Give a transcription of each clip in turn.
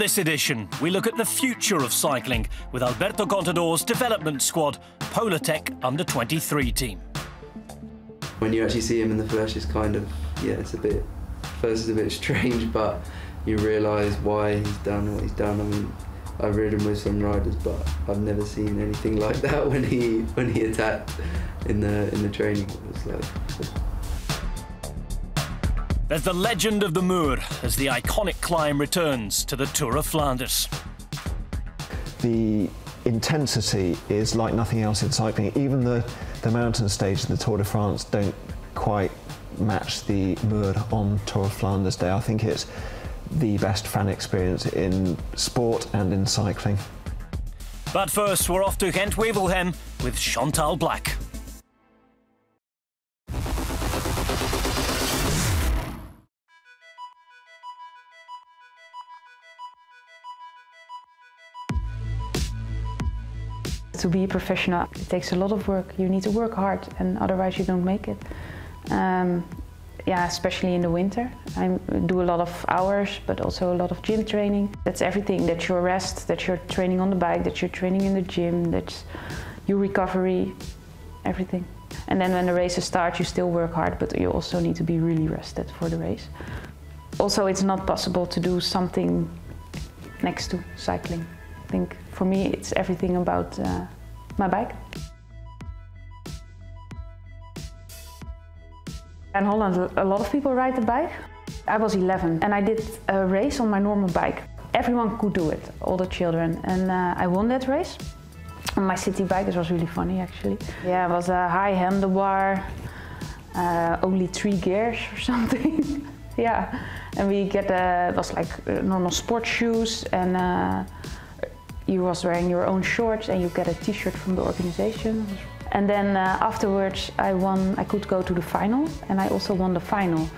This edition, we look at the future of cycling with Alberto Contador's development squad, Polartec Under 23 team. When you actually see him in the flesh, it's kind of, yeah, it's a bit, first it's a bit strange, but you realise why he's done what he's done. I mean, I've ridden with some riders, but I've never seen anything like that when he when he attacked in the in the training. It was like. There's the legend of the Muur as the iconic climb returns to the Tour of Flanders. The intensity is like nothing else in cycling. Even the, the mountain stage in the Tour de France don't quite match the Muur on Tour of Flanders Day. I think it's the best fan experience in sport and in cycling. But first, we're off to Ghent Wevelgem with Chantal Blaak. To be a professional, it takes a lot of work. You need to work hard, and otherwise you don't make it. Um, yeah, especially in the winter. I do a lot of hours, but also a lot of gym training. That's everything. That's your rest, that you're training on the bike, that you're training in the gym, that's your recovery, everything. And then when the races start, you still work hard, but you also need to be really rested for the race. Also, it's not possible to do something next to cycling. I think for me, it's everything about uh, my bike. In Holland, a lot of people ride the bike. I was 11 and I did a race on my normal bike. Everyone could do it, all the children, and uh, I won that race on my city bike. It was really funny actually. Yeah, it was a high handlebar, uh, only three gears or something. yeah, and we get uh, it was like uh, normal sports shoes and uh, you was wearing your own shorts and you get a t-shirt from the organization. And then uh, afterwards I won, I could go to the final and I also won the final.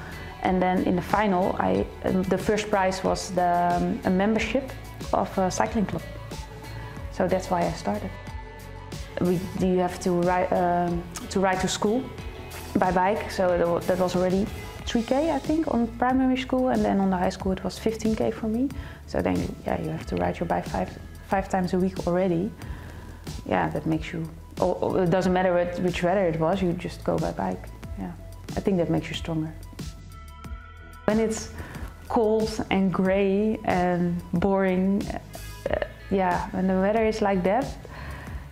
And then in the final, I, um, the first prize was the, um, a membership of a cycling club. So that's why I started. We, you have to ride, um, to ride to school by bike, so that was already 3k I think on primary school and then on the high school it was 15k for me. So then yeah, you have to ride your bike five, five times a week already. Yeah, that makes you it doesn't matter what, which weather it was, you just go by bike. Yeah, I think that makes you stronger. When it's cold and grey and boring, uh, yeah, when the weather is like that,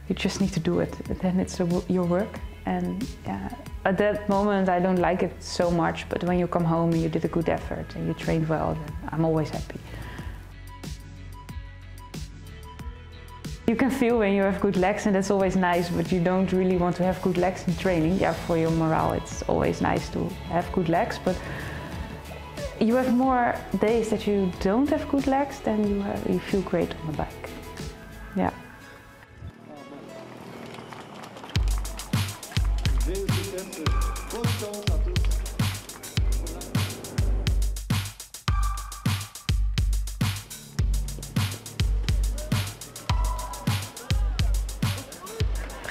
you just need to do it. Then it's your work. And yeah, at that moment, I don't like it so much, but when you come home and you did a good effort and you trained well, I'm always happy. You can feel when you have good legs and that's always nice, but you don't really want to have good legs in training. Yeah, for your morale it's always nice to have good legs, but you have more days that you don't have good legs than you, have, you feel great on the bike. Yeah.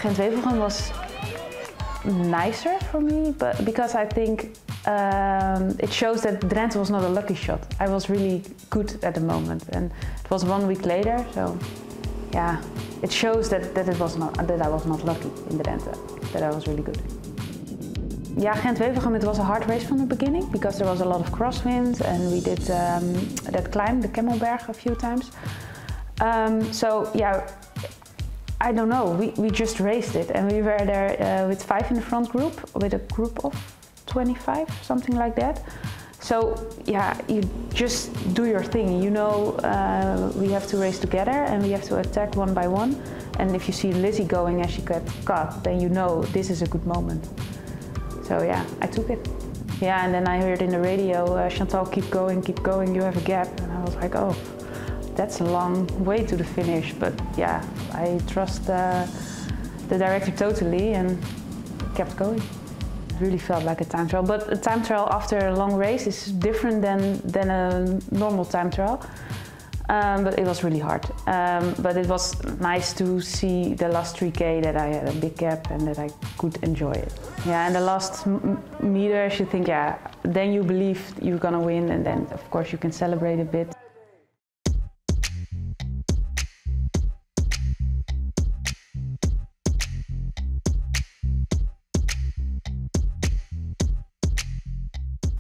Gent-Wevelgem was nicer for me, but because I think um, it shows that Drenthe was not a lucky shot. I was really good at the moment, and it was one week later. So, yeah, it shows that, that it was not that I was not lucky in Drenthe, that I was really good. Yeah, Gent-Wevelgem, it was a hard race from the beginning because there was a lot of crosswind and we did um, that climb, the Kemmelberg, a few times. Um, so yeah, I don't know, we, we just raced it and we were there uh, with five in the front group, with a group of 25, something like that. So yeah, you just do your thing. You know uh, we have to race together and we have to attack one by one. And if you see Lizzie going as she got cut, then you know this is a good moment. So yeah, I took it. Yeah, and then I heard in the radio, uh, Chantal, keep going, keep going, you have a gap. And I was like, oh, that's a long way to the finish, but yeah, I trust uh, the director totally and kept going. It really felt like a time trial, but a time trial after a long race is different than, than a normal time trial. Um, but it was really hard. Um, but it was nice to see the last 3K that I had a big gap and that I could enjoy it. Yeah, and the last meters you think, yeah, then you believe you're gonna win and then of course you can celebrate a bit.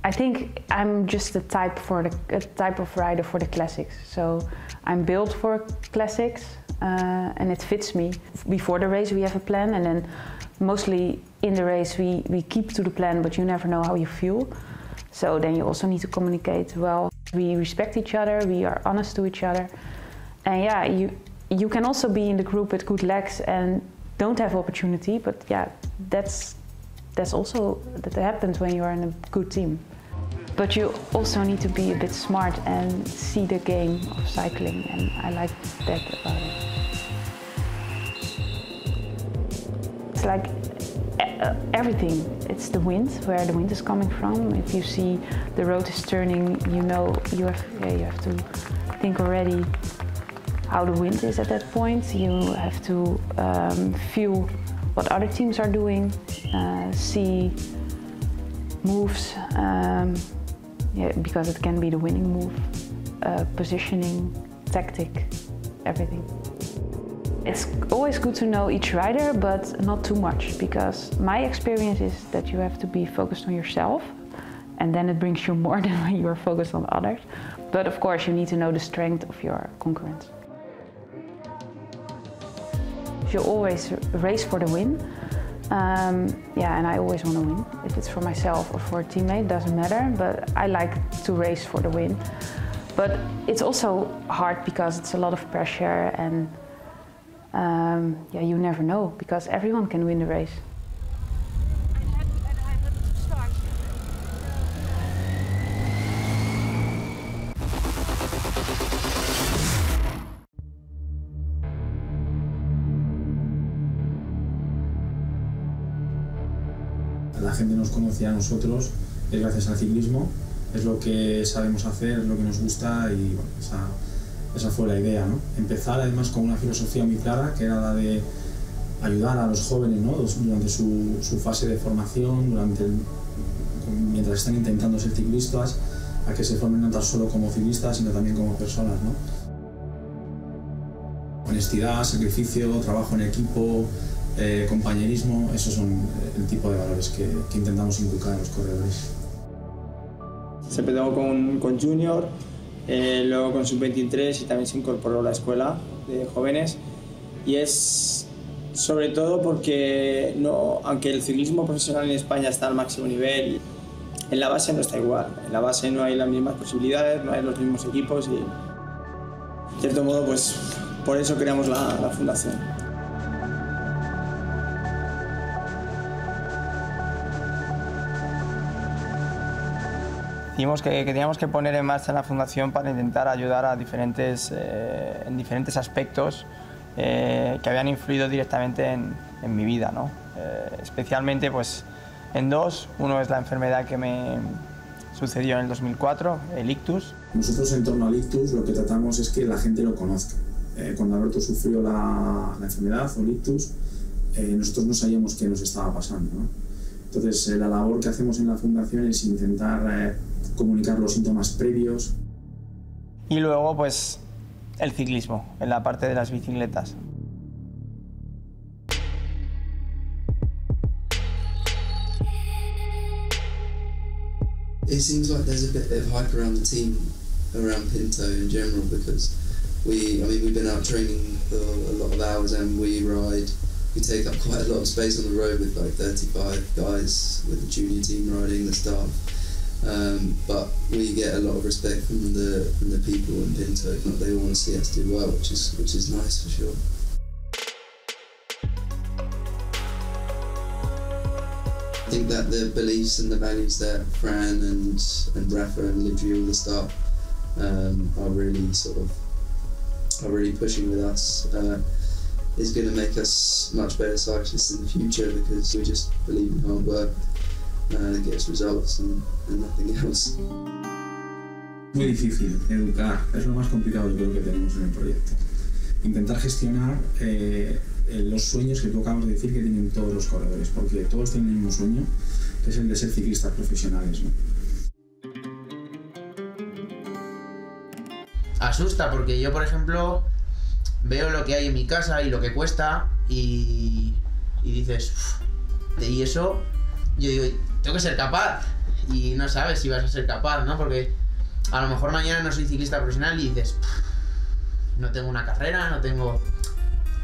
I think I'm just the type for the a type of rider for the classics. So I'm built for classics, uh, and it fits me. Before the race, we have a plan, and then mostly in the race, we we keep to the plan, but you never know how you feel. So then you also need to communicate well. We respect each other. We are honest to each other, and yeah, you you can also be in the group with good legs and don't have opportunity. But yeah, that's that's also that happens when you are in a good team. But you also need to be a bit smart and see the game of cycling, and I like that about it. It's like uh, everything. It's the wind, where the wind is coming from. If you see the road is turning, you know you have yeah, you have to think already how the wind is at that point. You have to um, feel what other teams are doing, uh, see moves. Um, yeah, because it can be the winning move, uh, positioning, tactic, everything. It's always good to know each rider, but not too much, because my experience is that you have to be focused on yourself, and then it brings you more than when you are focused on others. But of course, you need to know the strength of your concurrents. You always race for the win, um, yeah, and I always want to win. If it's for myself or for a teammate, doesn't matter. But I like to race for the win. But it's also hard because it's a lot of pressure, and um, yeah, you never know because everyone can win the race. Gente nos conoce a nosotros es gracias al ciclismo, es lo que sabemos hacer, es lo que nos gusta y esa, fue la idea. ¿no? Empezar además con una filosofía muy clara que era la de ayudar a los jóvenes ¿no? durante su, fase de formación, durante mientras están intentando ser ciclistas, a que se formen no tan solo como ciclistas, sino también como personas. ¿no? Honestidad, sacrificio, trabajo en equipo, eh, compañerismo, esos son el tipo de valores que, intentamos inculcar en los corredores. Se empezó con, con Junior, eh, luego con Sub-23 y también se incorporó a la escuela de jóvenes. Y es sobre todo porque, no, aunque el ciclismo profesional en España está al máximo nivel, en la base no está igual. En la base no hay las mismas posibilidades, no hay los mismos equipos y, de cierto modo, pues por eso creamos la fundación. Dijimos que, que, teníamos que poner en marcha la fundación para intentar ayudar a diferentes, eh, en diferentes aspectos eh, que habían influido directamente en, en mi vida, ¿no? Eh, especialmente pues, en dos. Uno es la enfermedad que me sucedió en el 2004, el ictus. Nosotros en torno al ictus lo que tratamos es que la gente lo conozca. cuando Alberto sufrió la, la enfermedad o el ictus, nosotros no sabíamos qué nos estaba pasando. ¿no? Entonces, la labor que hacemos en la fundación es intentar comunicar los síntomas previos. Y luego, pues, el ciclismo, en la parte de las bicicletas. It seems like there's a bit of hype around the team, around Pinto in general, because we, I mean, we've been out training for a lot of hours and we ride, we take up quite a lot of space on the road with like 35 guys with the junior team riding, the staff. Um, but we get a lot of respect from the from the people in Pinto. They want to see us do well, which is which is nice for sure. I think that the beliefs and the values that Fran and and Rafa and Livry, all the staff, um, are really sort of are really pushing with us. Uh, is going to make us much better cyclists in the future because we just believe in hard work. uh, gets results and, and nothing else. Muy difícil educar, es lo más complicado yo creo que tenemos en el proyecto. Intentar gestionar eh, los sueños que tú acabas de decir que tienen todos los corredores, porque todos tienen el mismo sueño, que es el de ser ciclistas profesionales. ¿no? Asusta porque yo, por ejemplo, veo lo que hay en mi casa y lo que cuesta y, y dices, y eso, yo digo, tengo que ser capaz. y no sabes si vas a ser capaz, ¿no? Porque a lo mejor mañana no soy ciclista profesional y dices, no tengo una carrera, no tengo...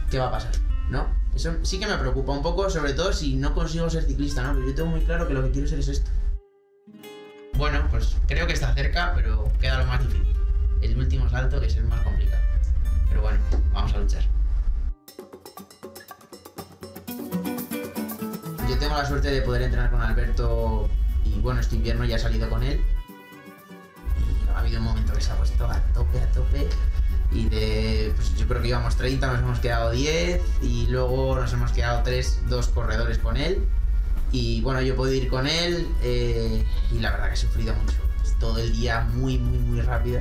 ¿Qué va a pasar? ¿No? Eso sí que me preocupa un poco, sobre todo si no consigo ser ciclista, ¿no? Pero yo tengo muy claro que lo que quiero ser es esto. Bueno, pues creo que está cerca, pero queda lo más difícil. El último salto que es el más complicado. Pero bueno, vamos a luchar. Yo tengo la suerte de poder entrenar con Alberto y bueno, este invierno ya he salido con él. Y ha habido un momento que se ha puesto a tope, a tope. Y de, pues yo creo que íbamos 30, nos hemos quedado 10 y luego nos hemos quedado 3, dos corredores con él. Y bueno, yo puedo ir con él eh, y la verdad que he sufrido mucho. Es todo el día muy, muy, muy rápido.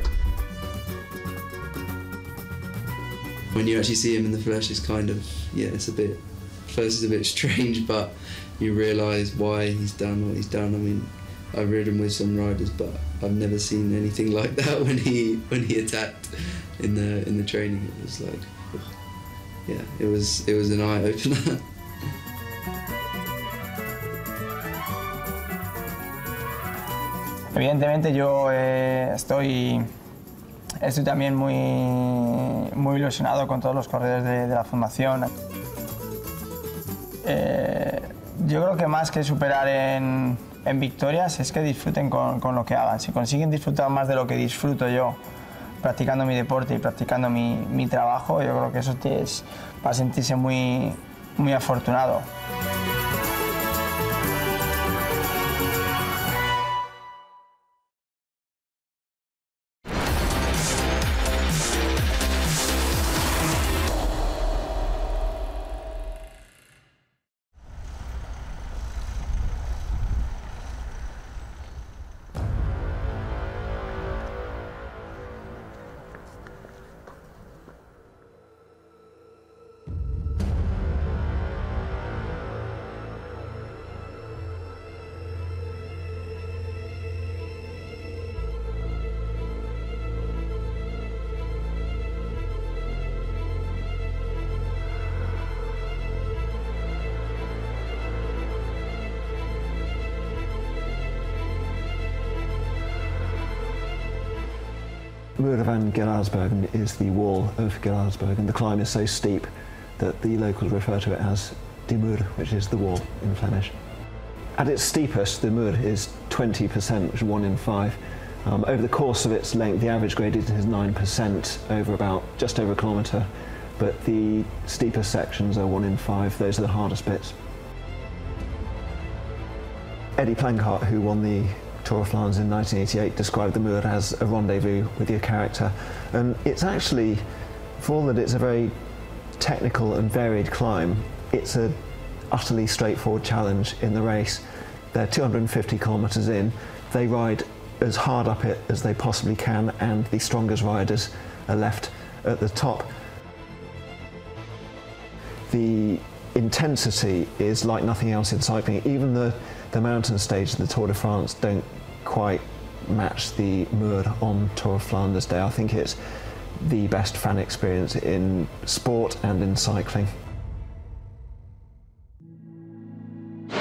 When you actually see him in the flesh, it's kind of yeah, it's a bit. First, it's a bit strange, but you realise why he's done what he's done. I mean, I've ridden with some riders, but I've never seen anything like that when he when he attacked in the in the training. It was like, yeah, it was it was an eye opener. Evidentemente yo eh, estoy, estoy también muy, muy ilusionado con todos los corredores de, la fundación. Eh, yo creo que más que superar en, en victorias es que disfruten con, con, lo que hagan. Si consiguen disfrutar más de lo que disfruto yo practicando mi deporte y practicando mi, mi trabajo, yo creo que eso es para sentirse muy, muy afortunado. Muur van Geraardsbergen is the wall of Geraardsbergen. The climb is so steep that the locals refer to it as Muur, which is the wall in Flemish. At its steepest, the Muur is 20%, which is one in five. Um, over the course of its length, the average gradient is 9% over about just over a kilometre, but the steepest sections are one in five. Those are the hardest bits. Eddy Planckaert, who won the Tour of Flanders in 1988 described the Muur as a rendezvous with your character. And it's actually, for all that it's a very technical and varied climb, it's a utterly straightforward challenge in the race. They're 250 kilometres in. They ride as hard up it as they possibly can, and the strongest riders are left at the top. The intensity is like nothing else in cycling. Even the, the mountain stage of the Tour de France don't quite match the Muur on Tour of Flanders Day. I think it's the best fan experience in sport and in cycling.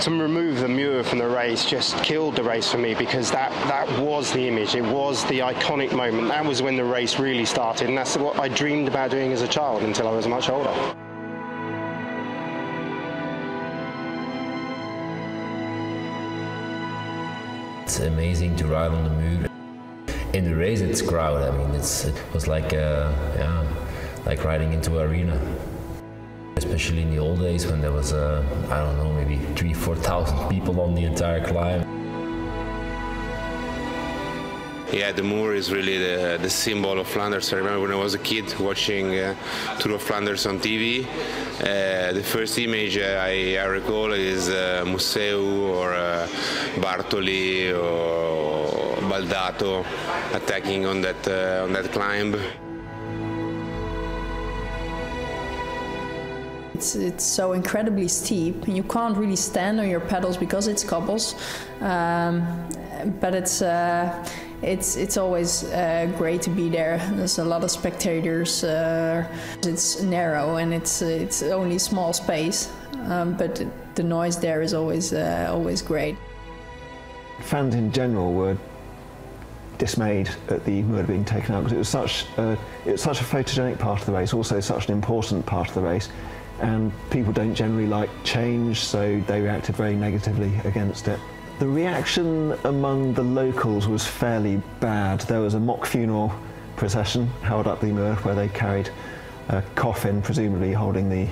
to remove the Muur from the race just killed the race for me because that, that was the image. It was the iconic moment. That was when the race really started, and that's what I dreamed about doing as a child until I was much older. It's amazing to ride on the Muur. In the race, it's crowd. I mean, it's it was like uh, yeah, like riding into an arena. Especially in the old days when there was uh, I don't know maybe three four thousand people on the entire climb. Yeah, the Muur is really the, the symbol of Flanders. I remember when I was a kid watching uh, Tour of Flanders on TV. Uh, the first image I, I recall is uh, Museeuw or uh, Bartoli or Baldato attacking on that uh, on that climb. It's, it's so incredibly steep. You can't really stand on your pedals because it's cobbles. Um, but it's uh, it's it's always uh, great to be there. There's a lot of spectators. Uh, it's narrow and it's it's only small space, um, but the noise there is always uh, always great. fans in general were dismayed at the Mur being taken out because it was such a, it was such a photogenic part of the race, also such an important part of the race, and people don't generally like change, so they reacted very negatively against it. The reaction among the locals was fairly bad. There was a mock funeral procession held up the Mur where they carried a coffin, presumably holding the,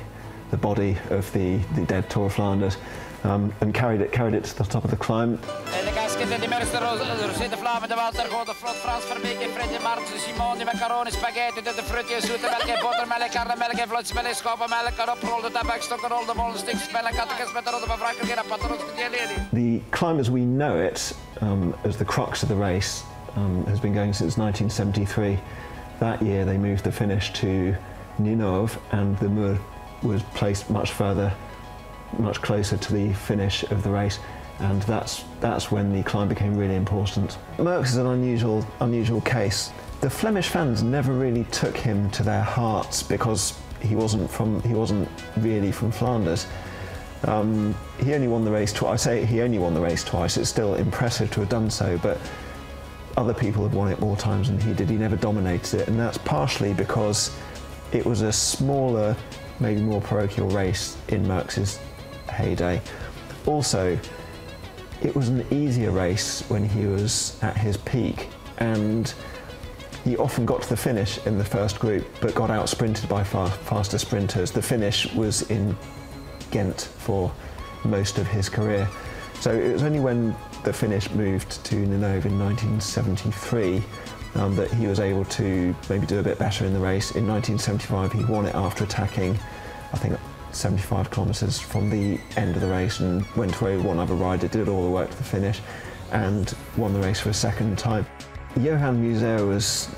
the body of the, the dead Tour of Flanders, um, and carried it carried it to the top of the climb. Rosette Vlaam, de Walter Grote, Frot, Frans Fredje Martens, Simone, macaroni, spaghetti, de frutje, zoete melk, karnemelk, vlotsmelk, kattekens met de rode The climb as we know it, um, as the crux of the race, um, has been going since 1973. That year they moved the finish to Ninove and the Mur was placed much further, much closer to the finish of the race and that's, that's when the climb became really important. Merckx is an unusual, unusual case. The Flemish fans never really took him to their hearts because he wasn't, from, he wasn't really from Flanders. Um, he only won the race twice. I say he only won the race twice. It's still impressive to have done so, but other people have won it more times than he did. He never dominated it, and that's partially because it was a smaller, maybe more parochial race in Merckx's heyday. Also, it was an easier race when he was at his peak and he often got to the finish in the first group but got out sprinted by far, faster sprinters. The finish was in Ghent for most of his career. So it was only when the finish moved to Ninove in 1973 um, that he was able to maybe do a bit better in the race. In 1975 he won it after attacking I think 75 kilometres from the end of the race and went through one other rider, did all the work to the finish and won the race for a second time. Johan Museeuw was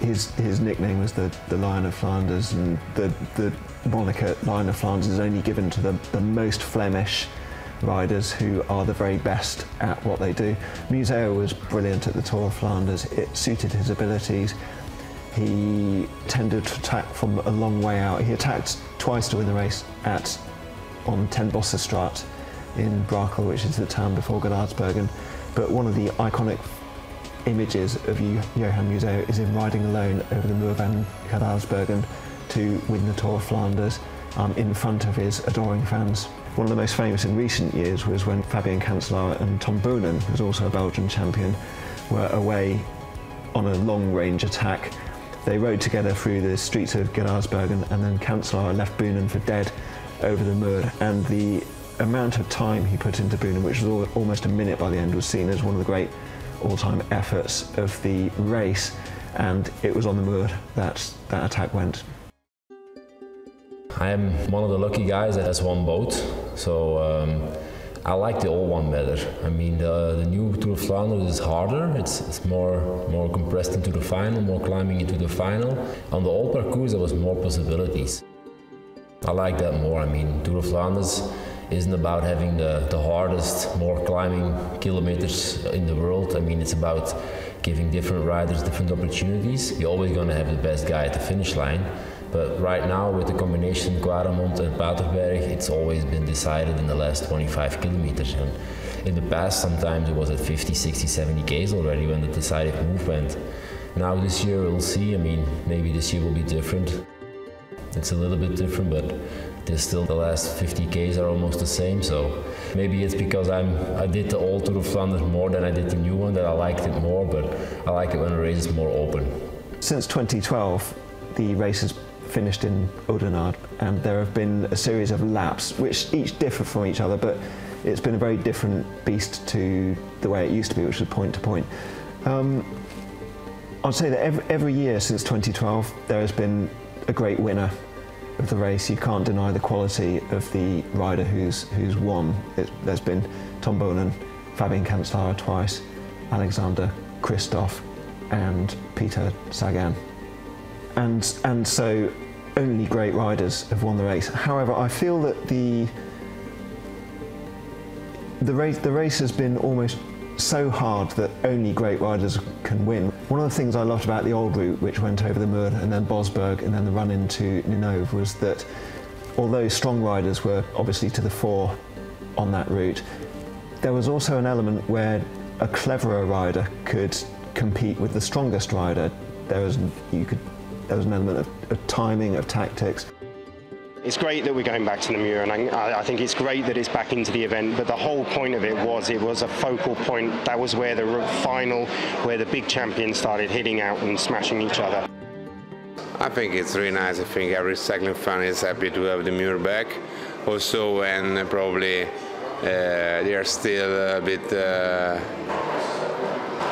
his his nickname was the, the Lion of Flanders and the, the moniker Lion of Flanders is only given to the, the most Flemish riders who are the very best at what they do. Museeuw was brilliant at the Tour of Flanders. It suited his abilities. He tended to attack from a long way out. He attacked twice to win the race at on Ten Bossestraat in Brakel, which is the town before Geraardsbergen. But one of the iconic images of Johan Museeuw is him riding alone over the Muur van Geraardsbergen to win the Tour of Flanders um, in front of his adoring fans. One of the most famous in recent years was when Fabian Cancellara and Tom Boonen, who's also a Belgian champion, were away on a long range attack they rode together through the streets of Geraardsbergen and then Cancellara left Boonen for dead over the Mur. And the amount of time he put into Boonen, which was almost a minute by the end, was seen as one of the great all-time efforts of the race. And it was on the Mur that that attack went. I am one of the lucky guys that has one boat, so um, I like the old one better. I mean, the, the new Tour of Flanders is harder. It's, it's more more compressed into the final, more climbing into the final. On the old parcours, there was more possibilities. I like that more. I mean, Tour of Flanders isn't about having the, the hardest, more climbing kilometers in the world. I mean, it's about giving different riders different opportunities. You're always going to have the best guy at the finish line. But right now, with the combination Kwaremont and Paterberg, it's always been decided in the last 25 kilometers. And in the past, sometimes it was at 50, 60, 70 k's already when the decisive move went. Now this year, we'll see. I mean, maybe this year will be different. It's a little bit different, but there's still the last 50 k's are almost the same. So maybe it's because I'm I did the old Tour of Flanders more than I did the new one that I liked it more. But I like it when the race is more open. Since 2012, the race has finished in Oudenaarde, and there have been a series of laps which each differ from each other, but it's been a very different beast to the way it used to be, which was point to point. Um, I'd say that every, every year since 2012, there has been a great winner of the race. You can't deny the quality of the rider who's who's won. It, there's been Tom Boonen, Fabian Cancellara twice, Alexander Kristoff, and Peter Sagan and and so only great riders have won the race. However, I feel that the the race the race has been almost so hard that only great riders can win. One of the things I loved about the old route, which went over the Mur and then Bosberg and then the run into Ninove, was that although strong riders were obviously to the fore on that route, there was also an element where a cleverer rider could compete with the strongest rider. There was you could there was an element of, of timing, of tactics. It's great that we're going back to the Muur, and I, I, think it's great that it's back into the event. But the whole point of it was it was a focal point. That was where the final, where the big champions started hitting out and smashing each other. I think it's really nice. I think every cycling fan is happy to have the Muur back. Also, when probably uh, they are still a bit. Uh,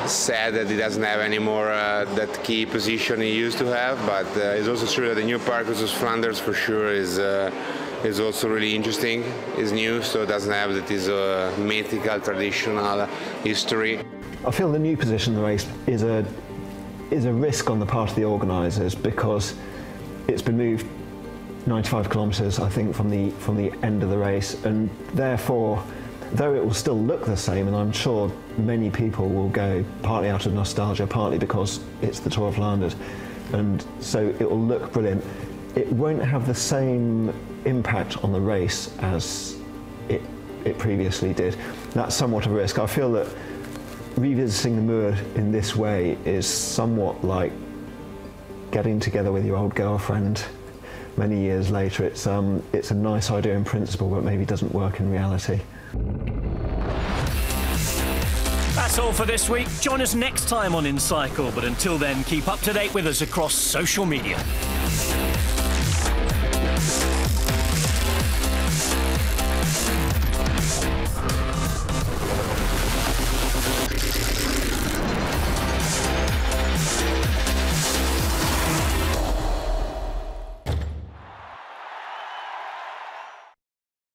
sad that he doesn't have any more uh, that key position he used to have. But uh, it's also true that the new Parc versus Flanders for sure is uh, is also really interesting. It's new, so it doesn't have that is a mythical, traditional history. I feel the new position in the race is a is a risk on the part of the organisers because it's been moved 95 kilometres, I think, from the from the end of the race, and therefore though it will still look the same, and I'm sure many people will go partly out of nostalgia, partly because it's the Tour of Flanders, and so it will look brilliant. It won't have the same impact on the race as it, it previously did. That's somewhat of a risk. I feel that revisiting the Muur in this way is somewhat like getting together with your old girlfriend many years later. It's, um, it's a nice idea in principle, but maybe doesn't work in reality. That's all for this week. Join us next time on InCycle, but until then, keep up to date with us across social media.